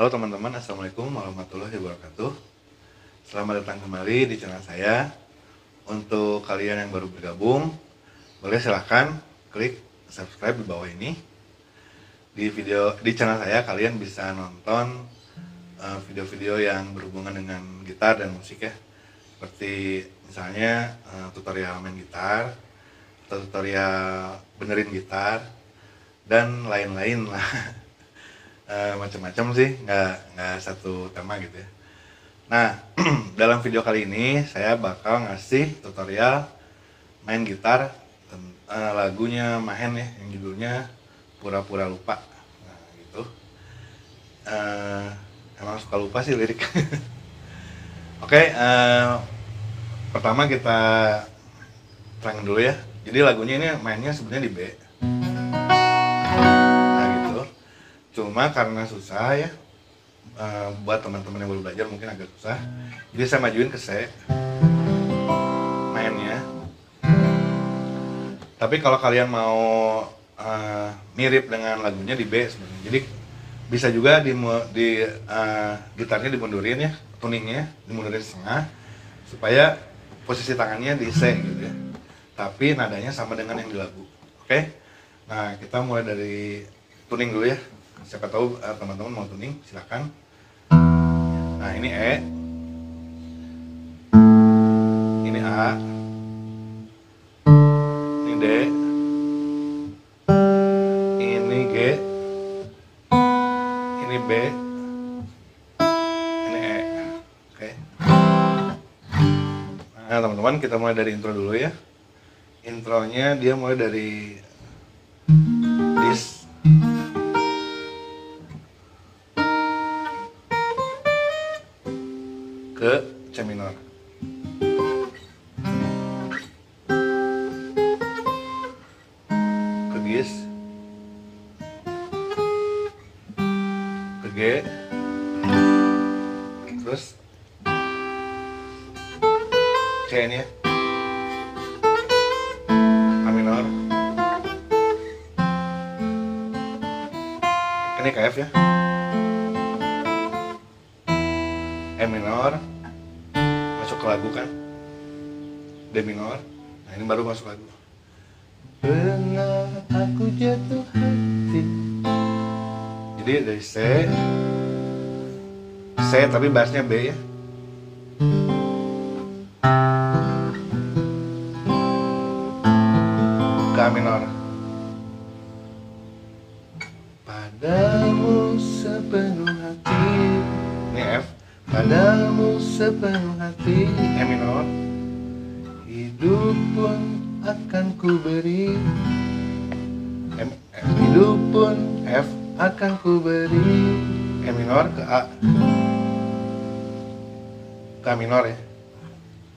Halo teman-teman, Assalamualaikum warahmatullahi wabarakatuh. Selamat datang kembali di channel saya. Untuk kalian yang baru bergabung Boleh silahkan klik subscribe di bawah ini. Di video di channel saya kalian bisa nonton eh, video-video uh, yang berhubungan dengan gitar dan musik ya. Seperti misalnya uh, tutorial main gitar Tutorial benerin gitar Dan lain-lain lah uh, macam-macam sih nggak nggak satu tema gitu ya. Nah dalam video kali ini saya bakal ngasih tutorial main gitar uh, lagunya Mahen ya yang judulnya pura-pura lupa. Nah gitu. Uh, emang suka lupa sih lirik. Oke okay, pertama kita terangin dulu ya. Jadi lagunya ini mainnya sebenarnya di B cuma karena susah ya uh, buat teman-teman yang baru belajar mungkin agak susah. Jadi saya majuin ke C mainnya. Tapi kalau kalian mau uh, mirip dengan lagunya di B sebenarnya jadi bisa juga di, di uh, gitarnya dimundurin ya tuningnya dimundurin setengah supaya posisi tangannya di C gitu ya. Tapi nadanya sama dengan yang di lagu oke? Okay? nah kita mulai dari tuning dulu ya siapa tahu uh, teman-teman mau tuning silahkan. Nah ini E. Ini A. Ini D. Ini G. Ini B. Ini E. Oke. Nah teman-teman kita mulai dari intro dulu ya. Intronya dia mulai dari C minor. Ke Gis. Ke G. Terus C ini ya. A minor. Ini ke F ya. E minor ke lagu kan? D minor nah ini baru masuk lagu. Pernah aku jatuh hati. Jadi dari C. C tapi bassnya B ya ku beri. M, F, Hidup pun F akan ku beri. E minor ke A. A minor ya.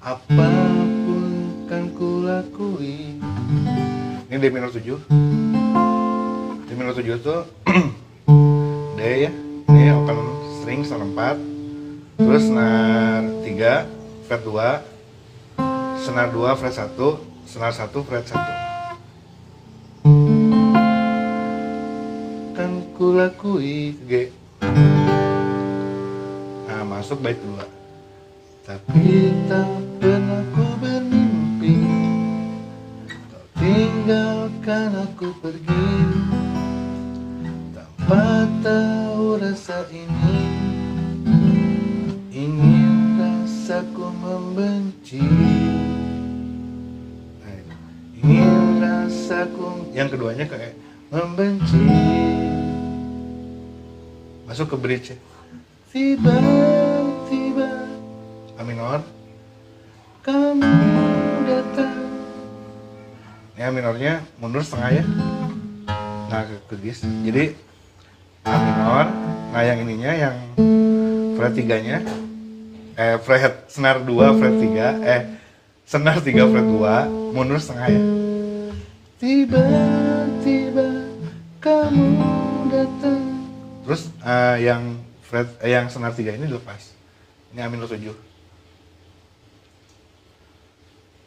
Apa pun kan ku lakui. Ini D minor 7 D minor 7 itu D ya. Ini open string sound 4 terus senar 3 fret 2 senar 2 fret 1 senar 1 fret 1 kan ku lakui G. Nah masuk bait 2 tapi tak pernah ku bermimpi. Kau tinggalkan aku pergi. Tanpa tahu rasa ini. Rasaku membenci ingin rasaku yang keduanya kayak membenci. Masuk ke bridge. Tiba-tiba. A minor kamu datang. Ini A minornya mundur setengah ya. Nah ke, ke gis. Jadi A minor nah yang ininya yang fret tiganya eh fret senar 2 fret 3 eh senar 3 fret 2 mundur setengah ya tiba-tiba kamu datang. Terus uh, yang fret eh, yang senar 3 ini lepas ini A minor 7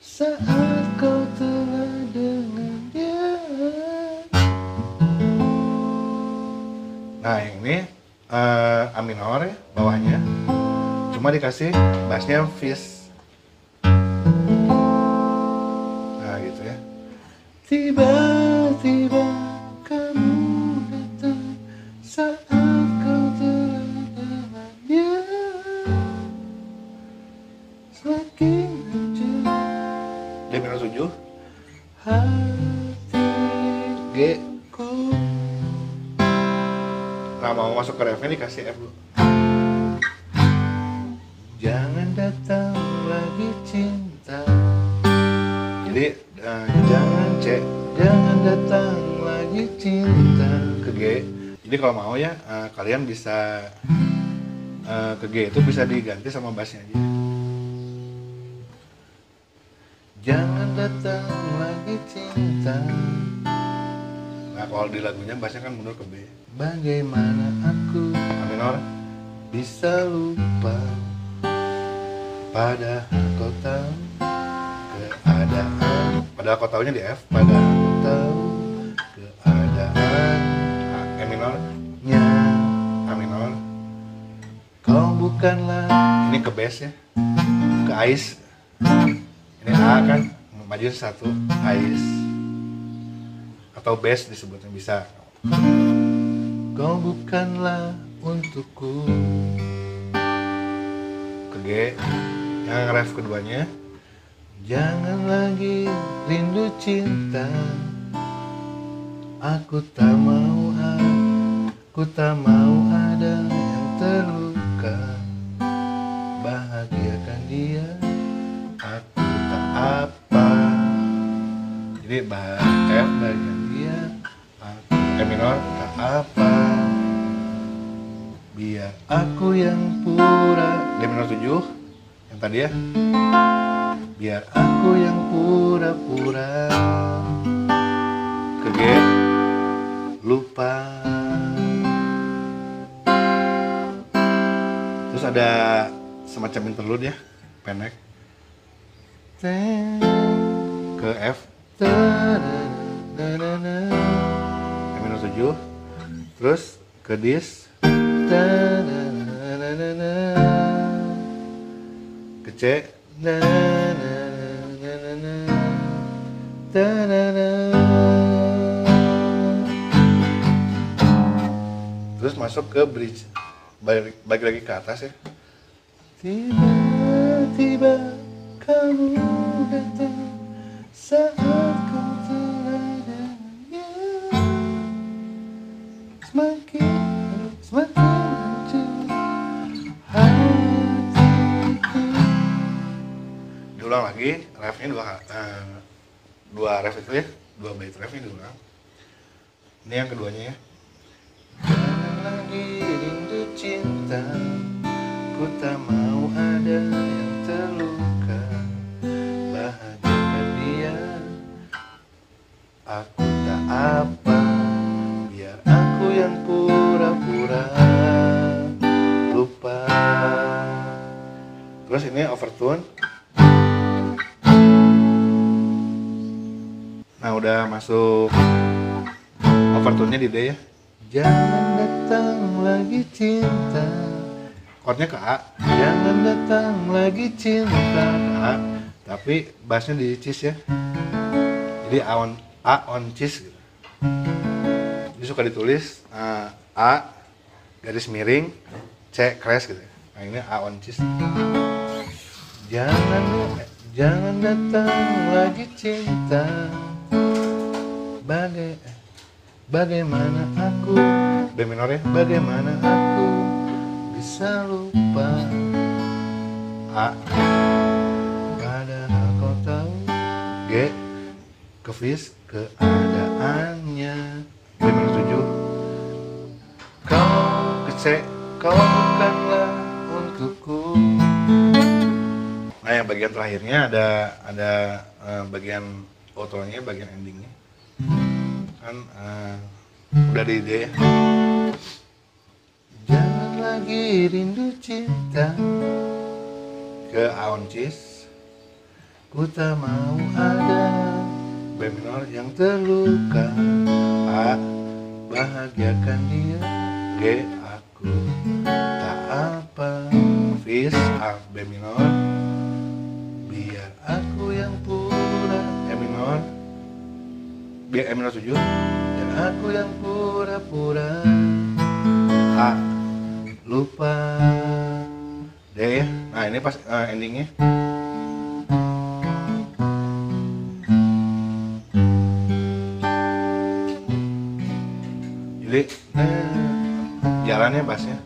saat kau telah dengan dia nah yang ini uh, A minor ya bawahnya. Cuma dikasih bassnya fis nah gitu ya tiba-tiba kamu datang saat kau dengannya semakin hancur D minor 7 hati G ku. Nah mau masuk ke refnya dikasih F dulu jangan datang lagi cinta. Jadi eh, jangan C jangan datang lagi cinta ke G. Jadi kalau mau ya eh, kalian bisa eh, ke G itu bisa diganti sama bassnya aja. Jangan datang lagi cinta. Nah kalau di lagunya bassnya kan mundur ke B. Bagaimana aku A minor. Bisa lupa? Padahal kau tahu Keadaan Padahal kau tahunya di F. Padahal tahu Keadaan A, E minor Nya A minor Kau bukanlah Ini ke bass ya. Ke Ais ini A kan? Maju satu ais atau bass disebutnya bisa. Kau bukanlah untukku. Ke G. Yang ref keduanya jangan lagi rindu cinta. Aku tak mau aku tak mau ada yang terluka. Bahagiakan dia aku tak apa. Jadi bah F bagian dia aku E minor tak apa. Biar aku yang pura. D minor 7 yang tadi ya biar aku yang pura-pura ke G lupa. Terus ada semacam interlude ya pendek. Ke F. E minor 7 terus ke dis. Ke C terus masuk ke bridge. Balik, balik lagi ke atas ya. Tiba-tiba kamu datang saat kau dengannya semakin semakin diulang lagi refnya dua eh, dua ref itu ya. Dua bait refnya diulang ini yang keduanya ya. Lagi rindu cinta ku tak mau ada yang terluka masuk. Overtone nya di D ya. Jangan datang lagi cinta. Chordnya ke A. Jangan datang lagi cinta. Ke A. Tapi bassnya di cis ya. Jadi A on A on cis gitu. Jadi suka ditulis uh, A garis miring C crash gitu nah ini A on cis. Jangan jangan datang lagi cinta bagai bagaimana aku? B minor ya. Bagaimana aku bisa lupa? A. Padahal kau tahu. G. Ke Fis keadaannya. B minor 7 kau ke C kau bukanlah untukku. Nah yang bagian terakhirnya ada ada eh, bagian outro-nya bagian endingnya kan eh, udah di D ya. Jangan lagi rindu cinta. Ke Aoncis Ku tak mau ada B minor yang terluka. A bahagiakan dia. G aku tak apa. Fis A B minor. Biar aku yang minor biar E minor 7 dan aku yang pura-pura A lupa. D ya. Nah ini pas uh, endingnya. Jadi eh, jalannya bassnya.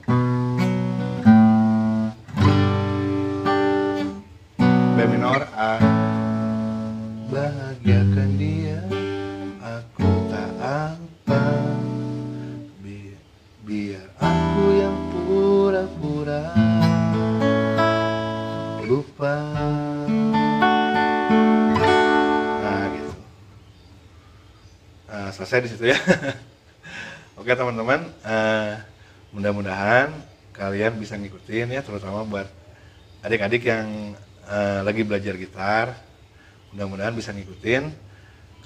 B minor A. Bahagiakan dia Selesai di situ ya. Oke teman-teman eh, mudah-mudahan kalian bisa ngikutin ya terutama buat adik-adik yang eh, lagi belajar gitar. Mudah-mudahan bisa ngikutin.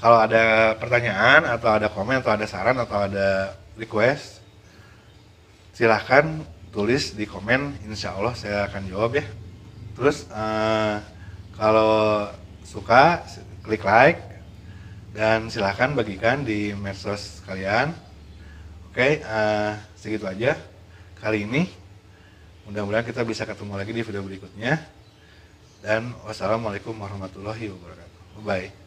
Kalau ada pertanyaan atau ada komen atau ada saran atau ada request silahkan tulis di komen insya Allah saya akan jawab ya. Terus eh, kalau suka klik like dan silahkan bagikan di medsos kalian. Oke eh, segitu aja kali ini. Mudah-mudahan kita bisa ketemu lagi di video berikutnya. Dan wassalamualaikum warahmatullahi wabarakatuh. Bye